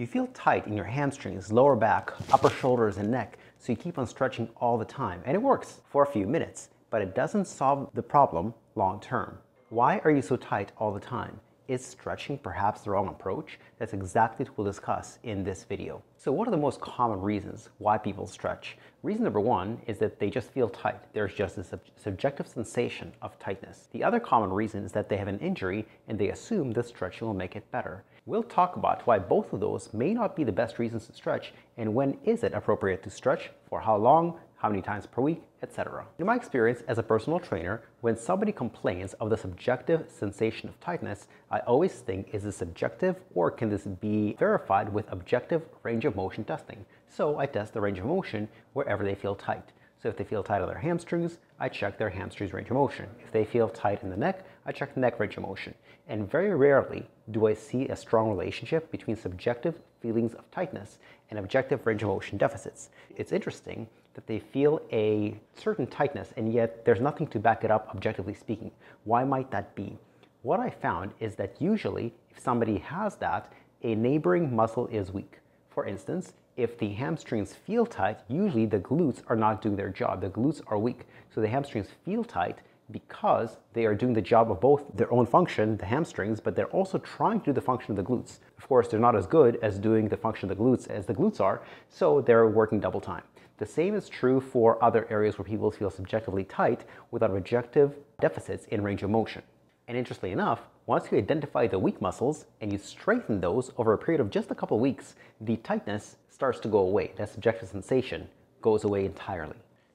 You feel tight in your hamstrings, lower back, upper shoulders, and neck, so you keep on stretching all the time. And it works for a few minutes, but it doesn't solve the problem long term. Why are you so tight all the time? Is stretching perhaps the wrong approach? That's exactly what we'll discuss in this video. So what are the most common reasons why people stretch? Reason number one is that they just feel tight. There's just a sub subjective sensation of tightness. The other common reason is that they have an injury and they assume that stretching will make it better. We'll talk about why both of those may not be the best reasons to stretch and when is it appropriate to stretch, for how long, how many times per week, etc. In my experience as a personal trainer, when somebody complains of the subjective sensation of tightness, I always think, is this subjective or can this be verified with objective range of motion testing? So I test the range of motion wherever they feel tight. So if they feel tight on their hamstrings, I check their hamstrings range of motion. If they feel tight in the neck, I check the neck range of motion. And very rarely do I see a strong relationship between subjective feelings of tightness and objective range of motion deficits. It's interesting that they feel a certain tightness and yet there's nothing to back it up objectively speaking. Why might that be? What I found is that usually if somebody has that, a neighboring muscle is weak. For instance, if the hamstrings feel tight, usually the glutes are not doing their job. The glutes are weak. So the hamstrings feel tight because they are doing the job of both their own function, the hamstrings, but they're also trying to do the function of the glutes. Of course, they're not as good as doing the function of the glutes as the glutes are, so they're working double time. The same is true for other areas where people feel subjectively tight without objective deficits in range of motion. And interestingly enough, once you identify the weak muscles and you strengthen those over a period of just a couple weeks, the tightness starts to go away. That subjective sensation goes away entirely.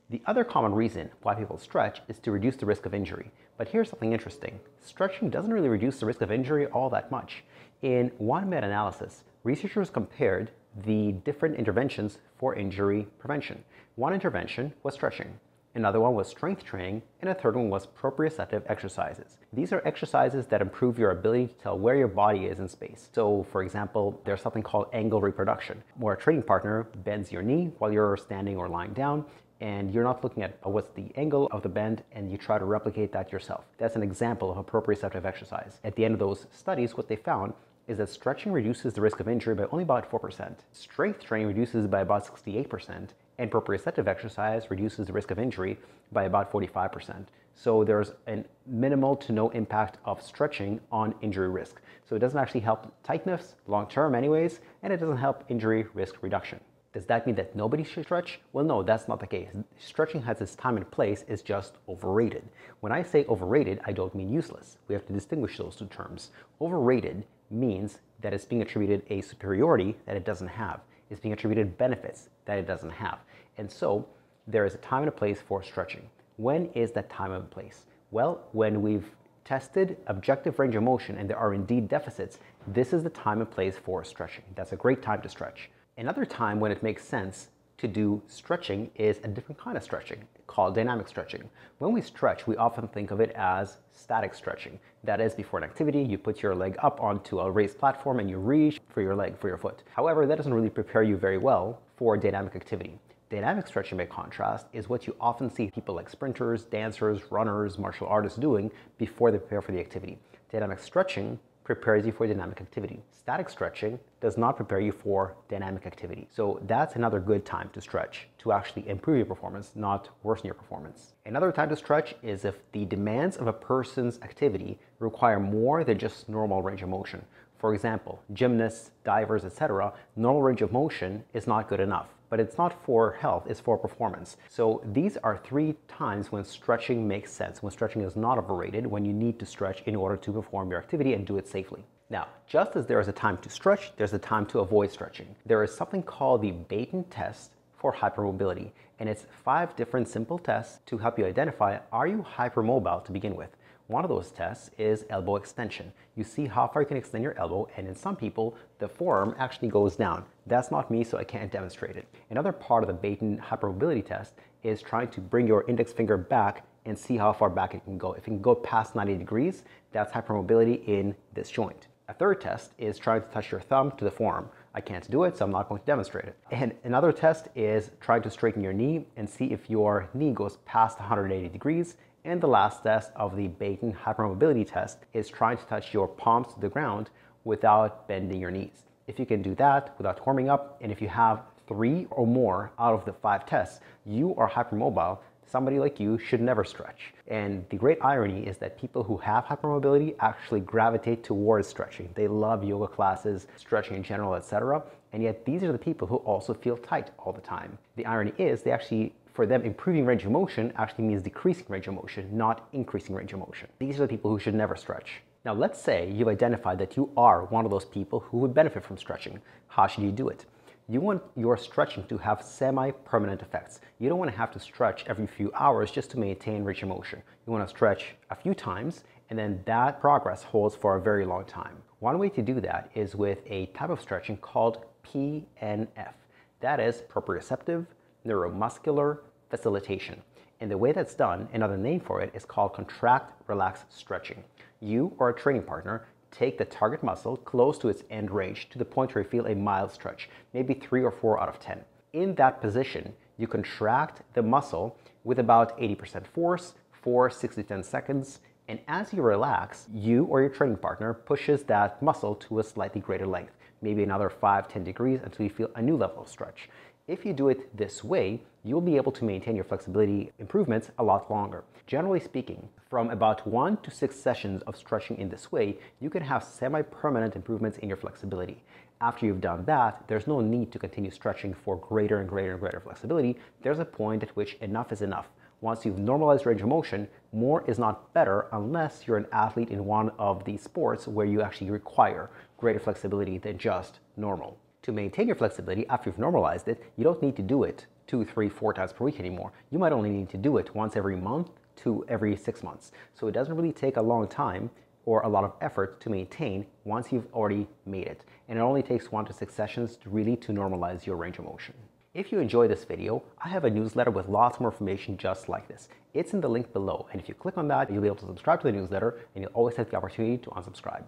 The other common reason why people stretch is to reduce the risk of injury. But here's something interesting. Stretching doesn't really reduce the risk of injury all that much. In one meta-analysis, researchers compared the different interventions for injury prevention. One intervention was stretching. Another one was strength training, and a third one was proprioceptive exercises. These are exercises that improve your ability to tell where your body is in space. So, for example, there's something called angle reproduction, where a training partner bends your knee while you're standing or lying down, and you're not looking at what's the angle of the bend and you try to replicate that yourself. That's an example of a proprioceptive exercise. At the end of those studies, what they found is that stretching reduces the risk of injury by only about 4%. Strength training reduces by about 68%, and proprioceptive exercise reduces the risk of injury by about 45%. So there's a minimal to no impact of stretching on injury risk. So it doesn't actually help tightness long term anyways, and it doesn't help injury risk reduction. Does that mean that nobody should stretch? Well, no, that's not the case. Stretching has its time and place, it's just overrated. When I say overrated, I don't mean useless. We have to distinguish those two terms. Overrated means that it's being attributed a superiority that it doesn't have. It's being attributed benefits that it doesn't have. And so there is a time and a place for stretching. When is that time and place? Well, when we've tested objective range of motion and there are indeed deficits, this is the time and place for stretching. That's a great time to stretch. Another time when it makes sense to do stretching is a different kind of stretching called dynamic stretching. When we stretch, we often think of it as static stretching. That is, before an activity, you put your leg up onto a raised platform and you reach for your leg, for your foot. However, that doesn't really prepare you very well for dynamic activity. Dynamic stretching, by contrast, is what you often see people like sprinters, dancers, runners, martial artists doing before they prepare for the activity. Dynamic stretching prepares you for dynamic activity. Static stretching does not prepare you for dynamic activity. So that's another good time to stretch to actually improve your performance, not worsen your performance. Another time to stretch is if the demands of a person's activity require more than just normal range of motion. For example, gymnasts, divers, etc., normal range of motion is not good enough but it's not for health, it's for performance. So these are three times when stretching makes sense, when stretching is not overrated, when you need to stretch in order to perform your activity and do it safely. Now, just as there is a time to stretch, there's a time to avoid stretching. There is something called the Beighton test for hypermobility, and it's five different simple tests to help you identify are you hypermobile to begin with. One of those tests is elbow extension. You see how far you can extend your elbow, and in some people, the forearm actually goes down. That's not me, so I can't demonstrate it. Another part of the Beighton hypermobility test is trying to bring your index finger back and see how far back it can go. If it can go past 90 degrees, that's hypermobility in this joint. A third test is trying to touch your thumb to the forearm. I can't do it, so I'm not going to demonstrate it. And another test is trying to straighten your knee and see if your knee goes past 180 degrees and the last test of the Beighton hypermobility test is trying to touch your palms to the ground without bending your knees. If you can do that without warming up, and if you have three or more out of the five tests, you are hypermobile. Somebody like you should never stretch. And the great irony is that people who have hypermobility actually gravitate towards stretching. They love yoga classes, stretching in general, etc. And yet these are the people who also feel tight all the time. The irony is they actually for them, improving range of motion actually means decreasing range of motion, not increasing range of motion. These are the people who should never stretch. Now, let's say you've identified that you are one of those people who would benefit from stretching. How should you do it? You want your stretching to have semi-permanent effects. You don't want to have to stretch every few hours just to maintain range of motion. You want to stretch a few times and then that progress holds for a very long time. One way to do that is with a type of stretching called PNF. That is proprioceptive neuromuscular facilitation. And the way that's done, another name for it, is called contract relax stretching. You or a training partner take the target muscle close to its end range to the point where you feel a mild stretch, maybe three or four out of 10. In that position, you contract the muscle with about 80% force for 6 to 10 seconds. And as you relax, you or your training partner pushes that muscle to a slightly greater length, maybe another 5, 10 degrees until you feel a new level of stretch. If you do it this way, you'll be able to maintain your flexibility improvements a lot longer. Generally speaking, from about one to six sessions of stretching in this way, you can have semi-permanent improvements in your flexibility. After you've done that, there's no need to continue stretching for greater and greater and greater flexibility. There's a point at which enough is enough. Once you've normalized range of motion, more is not better unless you're an athlete in one of these sports where you actually require greater flexibility than just normal. To maintain your flexibility after you've normalized it, you don't need to do it two, three, four times per week anymore. You might only need to do it once every month to every six months. So it doesn't really take a long time or a lot of effort to maintain once you've already made it. And it only takes one to six sessions to really to normalize your range of motion. If you enjoy this video, I have a newsletter with lots more information just like this. It's in the link below, and if you click on that, you'll be able to subscribe to the newsletter, and you'll always have the opportunity to unsubscribe.